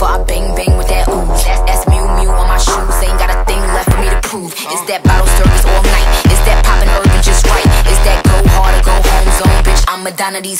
move. I bang bang with that ooze. That's, that's Miu Miu on my shoes. Ain't got a thing left for me to prove. Is that bottle service all night? Is that poppin' urban just right? Is that go hard or go home zone? Bitch, I'm Madonna these.